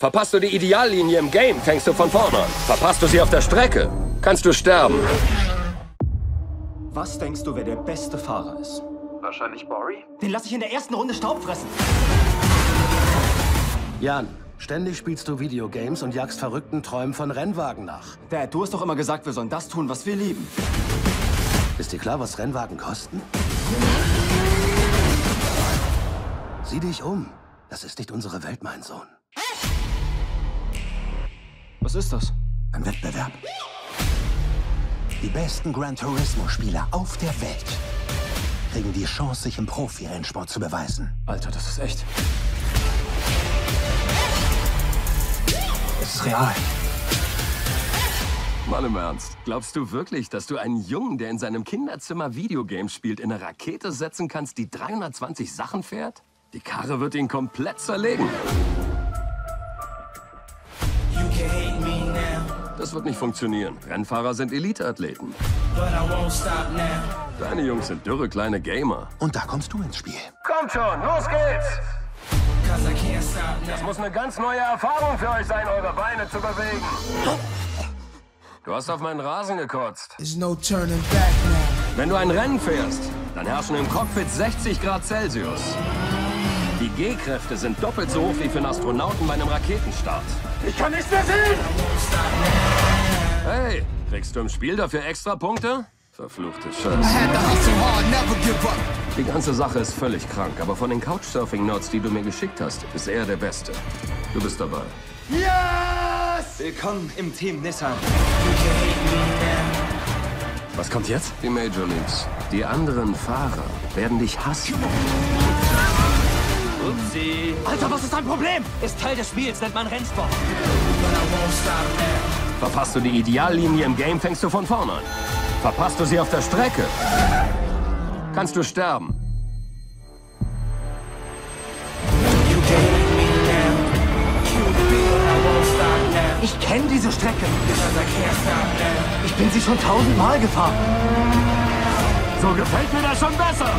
Verpasst du die Ideallinie im Game, fängst du von vorne an. Verpasst du sie auf der Strecke, kannst du sterben. Was denkst du, wer der beste Fahrer ist? Wahrscheinlich Bori? Den lasse ich in der ersten Runde Staub fressen. Jan, ständig spielst du Videogames und jagst verrückten Träumen von Rennwagen nach. Dad, du hast doch immer gesagt, wir sollen das tun, was wir lieben. Ist dir klar, was Rennwagen kosten? Sieh dich um. Das ist nicht unsere Welt, mein Sohn. Was ist das? Ein Wettbewerb. Die besten Gran Turismo-Spieler auf der Welt kriegen die Chance, sich im Profi-Rennsport zu beweisen. Alter, das ist echt. Es ist real. Mal im Ernst. Glaubst du wirklich, dass du einen Jungen, der in seinem Kinderzimmer Videogames spielt, in eine Rakete setzen kannst, die 320 Sachen fährt? Die Karre wird ihn komplett zerlegen. Das wird nicht funktionieren. Rennfahrer sind Eliteathleten. Deine Jungs sind dürre kleine Gamer. Und da kommst du ins Spiel. Kommt schon, los geht's! Das muss eine ganz neue Erfahrung für euch sein, eure Beine zu bewegen. Du hast auf meinen Rasen gekotzt. There's no turning back now. Wenn du ein Rennen fährst, dann herrschen im Cockpit 60 Grad Celsius. Die G-Kräfte sind doppelt so hoch wie für einen Astronauten bei einem Raketenstart. Ich kann nichts mehr sehen! Hey, kriegst du im Spiel dafür extra Punkte? Verfluchte Scheiße. Die ganze Sache ist völlig krank, aber von den Couchsurfing-Notes, die du mir geschickt hast, ist er der Beste. Du bist dabei. Willkommen im Team Nissan. Was kommt jetzt? Die Major Leagues. Die anderen Fahrer werden dich hassen. Upsi. Alter, was ist dein Problem? Ist Teil des Spiels, nennt man Rennsport. Verpasst du die Ideallinie im Game, fängst du von vorne an. Verpasst du sie auf der Strecke, kannst du sterben. Ich kenne diese Strecke. Ich bin sie schon tausendmal gefahren. So gefällt mir das schon besser.